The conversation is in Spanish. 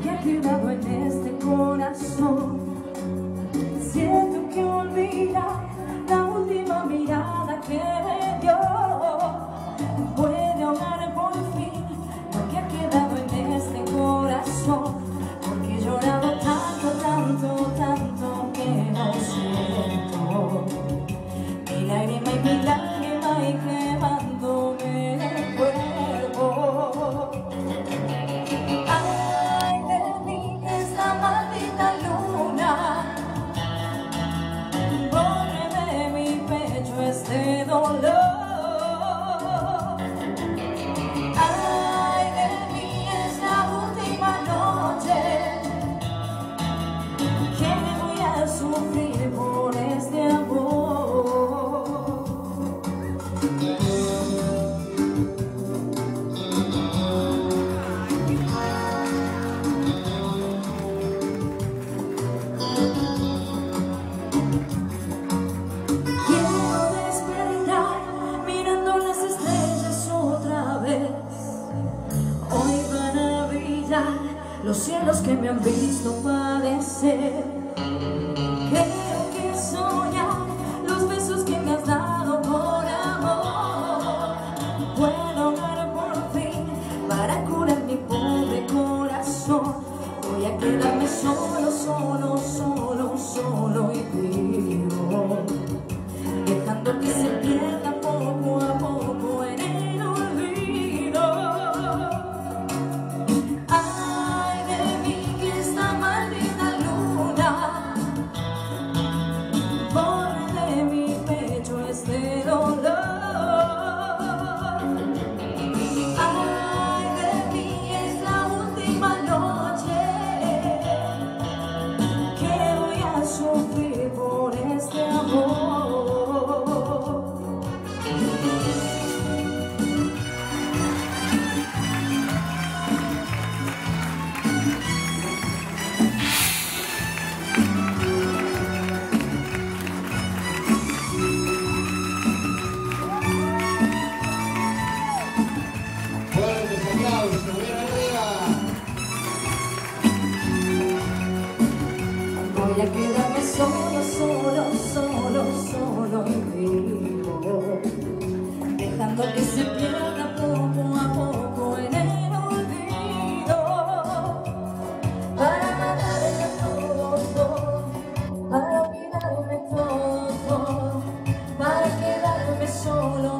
que ha en este corazón. Ay de mí es la última noche que voy a sufrir. los cielos que me han visto padecer. Creo que soñar los besos que me has dado por amor. Puedo dar por fin para curar mi pobre corazón. Voy a quedarme solo, solo, solo, solo y vivo, dejando que se voy a quedarme solo, solo, solo, solo contigo Dejando que se pierda poco a poco en el olvido. Para matarme todo, para olvidarme todo. Para quedarme solo